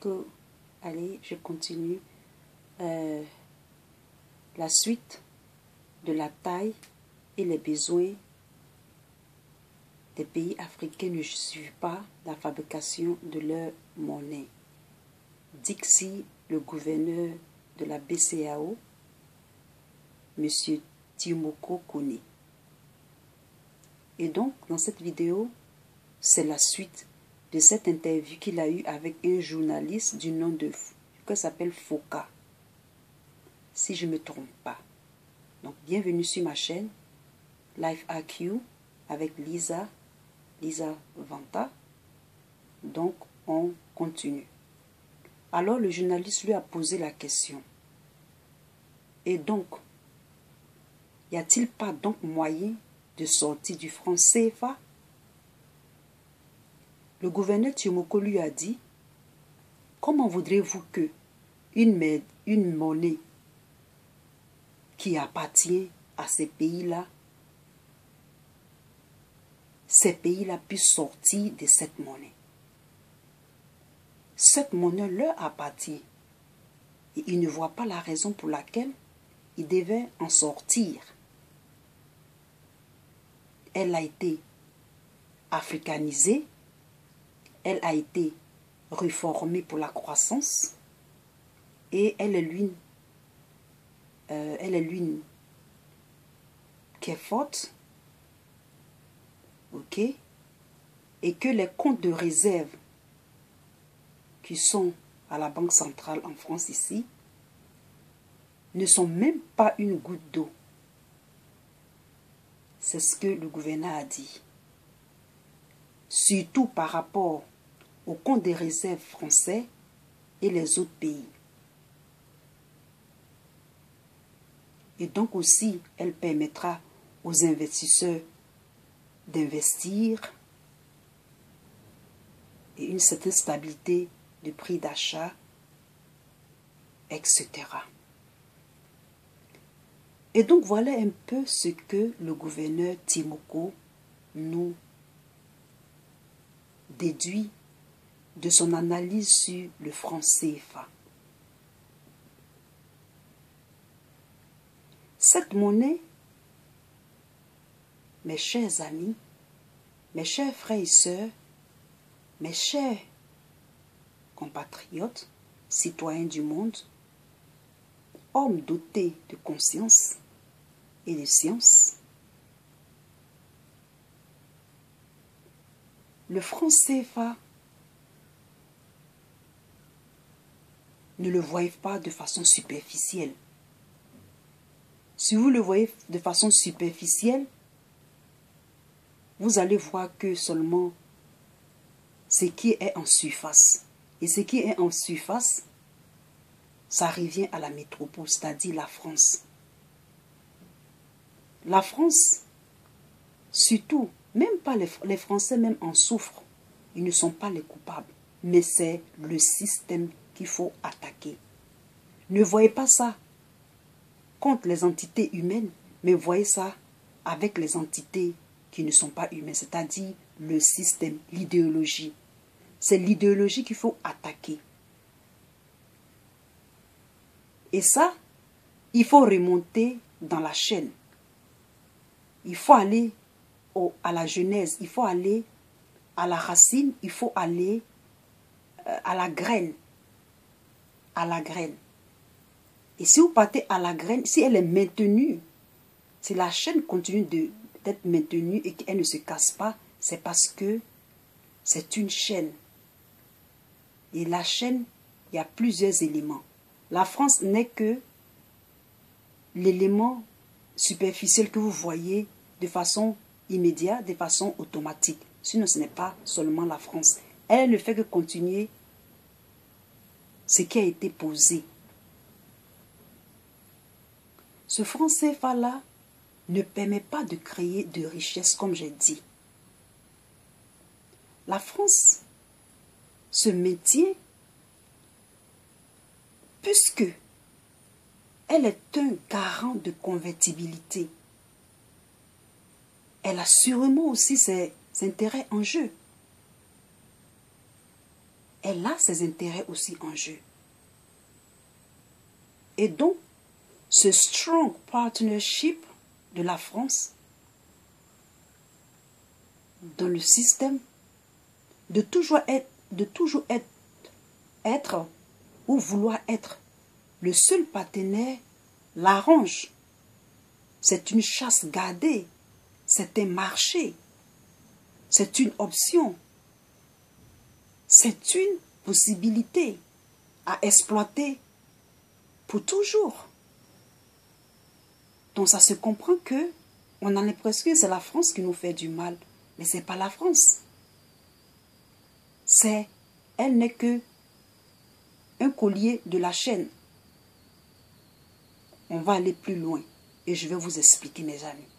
que, allez, je continue. Euh, la suite de la taille et les besoins des pays africains ne suivent pas la fabrication de leur monnaie. Dixie, le gouverneur de la BCAO, M. Timoko Kone. Et donc, dans cette vidéo, c'est la suite de cette interview qu'il a eue avec un journaliste du nom de que s'appelle Foka. Si je ne me trompe pas. Donc, bienvenue sur ma chaîne Life AQ avec Lisa, Lisa Vanta. Donc, on continue. Alors, le journaliste lui a posé la question. Et donc, y a-t-il pas donc moyen de sortir du franc CFA Le gouverneur Timoko lui a dit Comment voudrez-vous que une, une monnaie qui appartient à ces pays-là, ces pays-là puissent sortir de cette monnaie? Cette monnaie leur appartient et ils ne voient pas la raison pour laquelle ils devaient en sortir. Elle a été africanisée, elle a été réformée pour la croissance et elle est l'une euh, elle est l'une qui est forte ok et que les comptes de réserve qui sont à la Banque centrale en France ici ne sont même pas une goutte d'eau c'est ce que le gouverneur a dit. Surtout par rapport au compte des réserves français et les autres pays. Et donc aussi, elle permettra aux investisseurs d'investir et une certaine stabilité du prix d'achat, etc. Et donc voilà un peu ce que le gouverneur Timoko nous déduit de son analyse sur le franc CFA. Cette monnaie, mes chers amis, mes chers frères et sœurs, mes chers compatriotes, citoyens du monde, hommes dotés de conscience, et de sciences. Le franc CFA ne le voyez pas de façon superficielle. Si vous le voyez de façon superficielle, vous allez voir que seulement ce qui est en surface. Et ce qui est en surface, ça revient à la métropole, c'est-à-dire la France. La France, surtout, même pas les, Français même en souffrent. Ils ne sont pas les coupables. Mais c'est le système qu'il faut attaquer. Ne voyez pas ça contre les entités humaines, mais voyez ça avec les entités qui ne sont pas humaines, c'est-à-dire le système, l'idéologie. C'est l'idéologie qu'il faut attaquer. Et ça, il faut remonter dans la chaîne. Il faut aller à la genèse, il faut aller à la racine, il faut aller euh, à la graine. À la graine. Et si vous partez à la graine, si elle est maintenue, si la chaîne continue d'être maintenue et qu'elle ne se casse pas, c'est parce que c'est une chaîne. Et la chaîne, il y a plusieurs éléments. La France n'est que l'élément superficielle que vous voyez de façon immédiate, de façon automatique. Sinon, ce n'est pas seulement la France. Elle ne fait que continuer ce qui a été posé. Ce franc CFA-là ne permet pas de créer de richesse, comme j'ai dit. La France se maintient puisque elle est un garant de convertibilité. Elle a sûrement aussi ses, intérêts en jeu. elle a ses intérêts aussi en jeu. Et donc, ce strong partnership de la France dans le système de toujours être, ou vouloir être le seul partenaire l'arrange. C'est une chasse gardée, c'est un marché, c'est une option, c'est une possibilité à exploiter pour toujours. Donc ça se comprend que on a l'impression que c'est la France qui nous fait du mal, mais c'est pas la France. C'est elle n'est que un collier de la chaîne. On va aller plus loin et je vais vous expliquer mes amis.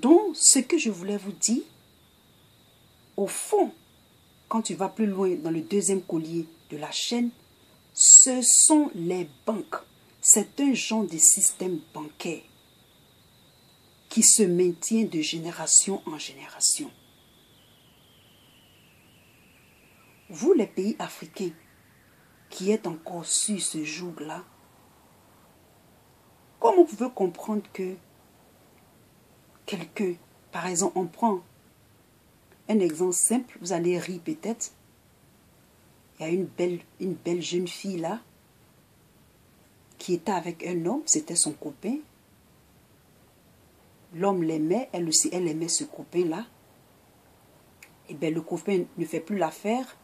Donc, ce que je voulais vous dire, au fond, quand tu vas plus loin dans le deuxième collier de la chaîne, ce sont les banques. C'est un genre de système bancaire qui se maintient de génération en génération. Vous, les pays africains, qui êtes encore sur ce joug-là, comment vous pouvez comprendre que quelqu'un, par exemple, on prend un exemple simple, vous allez rire peut-être. Il y a une belle, une belle jeune fille là qui était avec un homme, c'était son copain. L'homme l'aimait, elle aussi, elle aimait ce copain-là. Et bien le copain ne fait plus l'affaire.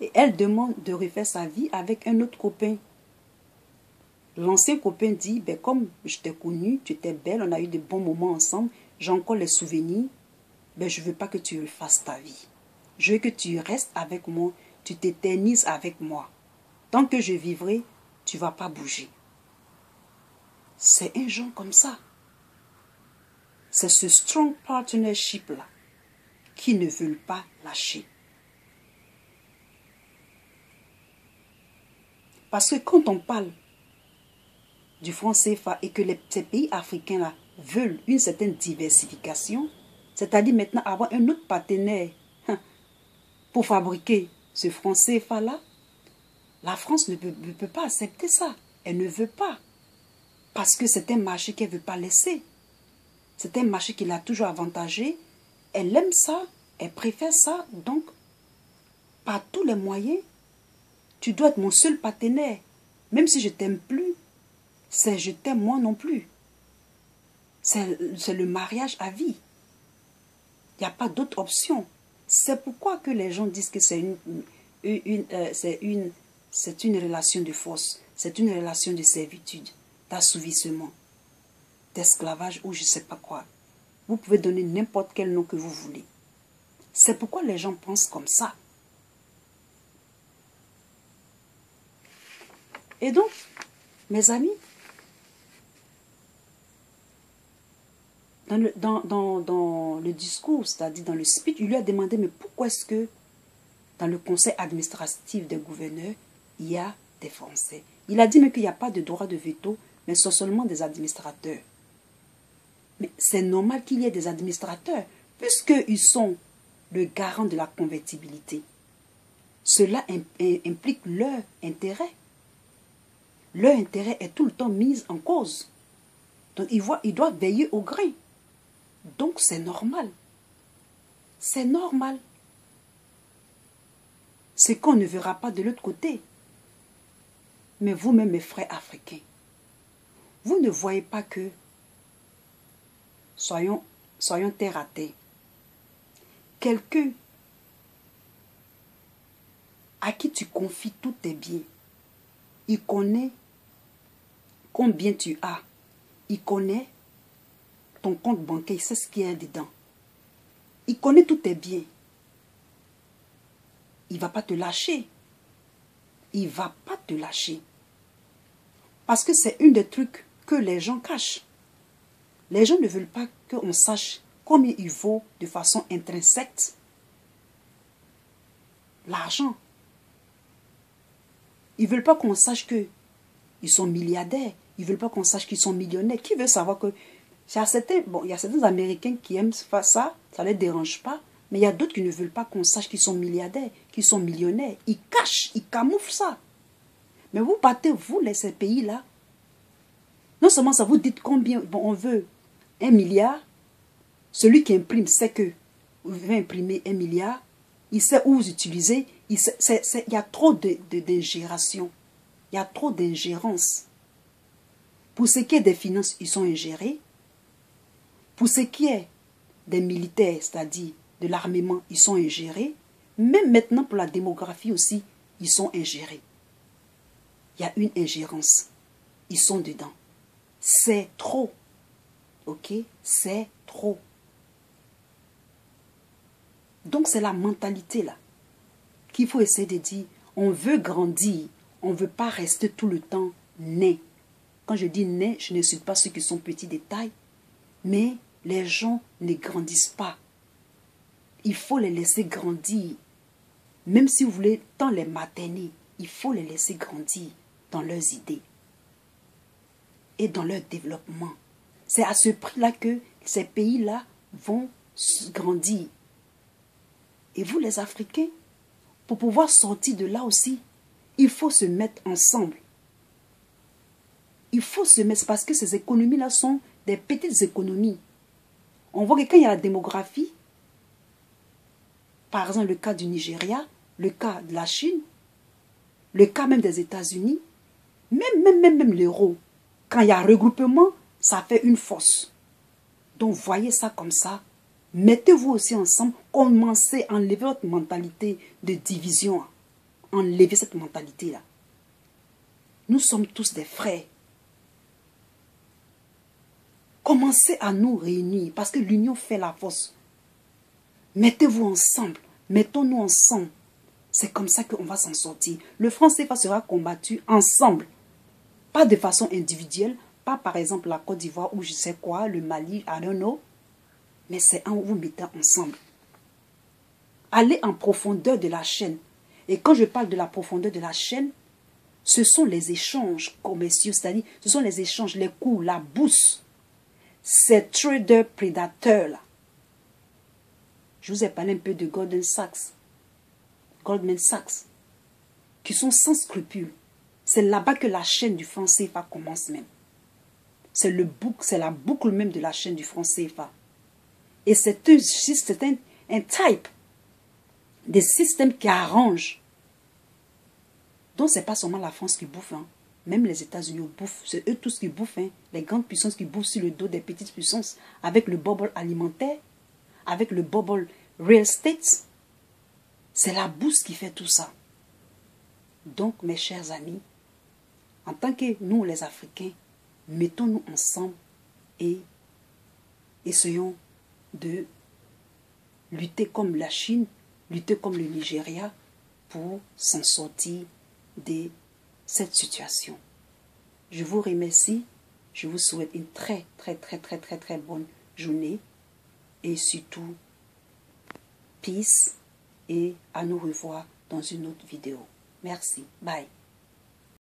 Et elle demande de refaire sa vie avec un autre copain. L'ancien copain dit, ben comme je t'ai connu, tu étais belle, on a eu de bons moments ensemble, j'ai encore les souvenirs, ben je ne veux pas que tu refasses ta vie. Je veux que tu restes avec moi, tu t'éternises avec moi. Tant que je vivrai, tu ne vas pas bouger. C'est un genre comme ça. C'est ce strong partnership-là qui ne veulent pas lâcher. Parce que quand on parle du franc CFA et que les, ces pays africains-là veulent une certaine diversification, c'est-à-dire maintenant avoir un autre partenaire hein, pour fabriquer ce franc CFA-là, la France ne peut, pas accepter ça. Elle ne veut pas. Parce que c'est un marché qu'elle ne veut pas laisser. C'est un marché qui l'a toujours avantagé. Elle aime ça. Elle préfère ça. Donc, par tous les moyens, tu dois être mon seul partenaire. Même si je t'aime plus, c'est je t'aime moi non plus. C'est le mariage à vie. Il n'y a pas d'autre option. C'est pourquoi que les gens disent que c'est une, une, euh, une, c'est une relation de force. C'est une relation de servitude, d'assouvissement, d'esclavage ou je ne sais pas quoi. Vous pouvez donner n'importe quel nom que vous voulez. C'est pourquoi les gens pensent comme ça. Et donc, mes amis, dans le, dans, dans, dans le discours, c'est-à-dire dans le speech, il lui a demandé, mais pourquoi est-ce que dans le conseil administratif des gouverneurs, il y a des Français? Il a dit mais qu'il n'y a pas de droit de veto, mais ce sont seulement des administrateurs. Mais c'est normal qu'il y ait des administrateurs, puisqu'ils sont le garant de la convertibilité. Cela implique leur intérêt. Leur intérêt est tout le temps mis en cause. Donc ils, voient, ils doivent veiller au grain. Donc c'est normal. C'est normal. C'est qu'on ne verra pas de l'autre côté. Mais vous-même, mes frères africains, vous ne voyez pas que, soyons, soyons terre à terre, quelqu'un à qui tu confies tous tes biens, il connaît combien tu as, il connaît compte bancaire, il sait ce qu'il y a dedans. Il connaît tous tes biens. Il va pas te lâcher. Il va pas te lâcher. Parce que c'est un des trucs que les gens cachent. Les gens ne veulent pas qu'on sache combien il vaut de façon intrinsèque l'argent. Ils ne veulent pas qu'on sache qu'ils sont milliardaires. Ils ne veulent pas qu'on sache qu'ils sont millionnaires. Qui veut savoir que certains, bon, il y a certains Américains qui aiment ça, ça ne les dérange pas. Mais il y a d'autres qui ne veulent pas qu'on sache qu'ils sont milliardaires, qu'ils sont millionnaires. Ils cachent, ils camouflent ça. Mais vous partez, vous, les, ces pays-là, non seulement ça vous dites combien on veut un milliard, celui qui imprime sait que vous veut imprimer un milliard, il sait où vous utilisez, il, y a trop d'ingération, il y a trop d'ingérence. Pour ce qui est des finances, ils sont ingérés. Pour ce qui est des militaires, c'est-à-dire de l'armement, ils sont ingérés. Même maintenant pour la démographie aussi, ils sont ingérés. Il y a une ingérence. Ils sont dedans. C'est trop. Ok? C'est trop. Donc c'est la mentalité là qu'il faut essayer de dire. On veut grandir. On ne veut pas rester tout le temps né. Quand je dis né, je ne suis pas ceux qui sont petits détails. Mais les gens ne grandissent pas. Il faut les laisser grandir. Même si vous voulez tant les materner, il faut les laisser grandir dans leurs idées et dans leur développement. C'est à ce prix-là que ces pays-là vont grandir. Et vous, les Africains, pour pouvoir sortir de là aussi, il faut se mettre ensemble. Il faut se mettre, parce que ces économies-là sont des petites économies. On voit que quand il y a la démographie, par exemple le cas du Nigeria, le cas de la Chine, le cas même des États-Unis, même, même, même, même l'euro, quand il y a regroupement, ça fait une force. Donc voyez ça comme ça. Mettez-vous aussi ensemble, commencez à enlever votre mentalité de division. Enlevez cette mentalité-là. Nous sommes tous des frères. Commencez à nous réunir parce que l'union fait la force. Mettez-vous ensemble. Mettons-nous ensemble. C'est comme ça qu'on va s'en sortir. Le franc CFA sera combattu ensemble. Pas de façon individuelle, pas par exemple la Côte d'Ivoire ou je sais quoi, le Mali, I. Mais c'est en vous mettant ensemble. Allez en profondeur de la chaîne. Et quand je parle de la profondeur de la chaîne, ce sont les échanges commerciaux, c'est-à-dire ce sont les échanges, les coûts, la bourse. Ces traders prédateurs-là. Je vous ai parlé un peu de Goldman Sachs. Goldman Sachs. Qui sont sans scrupules. C'est là-bas que la chaîne du franc CFA commence même. C'est le boucle, c'est la boucle même de la chaîne du franc CFA. Et c'est un, un, type des systèmes qui arrangent. Donc c'est pas seulement la France qui bouffe, hein. Même les États-Unis bouffent, c'est eux tous qui bouffent, hein. les grandes puissances qui bouffent sur le dos des petites puissances, avec le bubble alimentaire, avec le bubble real estate. C'est la bourse qui fait tout ça. Donc mes chers amis, en tant que nous les Africains, mettons-nous ensemble et essayons de lutter comme la Chine, lutter comme le Nigeria pour s'en sortir de cette situation. Je vous remercie. Je vous souhaite une très, très, très, très, très, très bonne journée. Et surtout, peace et à nous revoir dans une autre vidéo. Merci. Bye.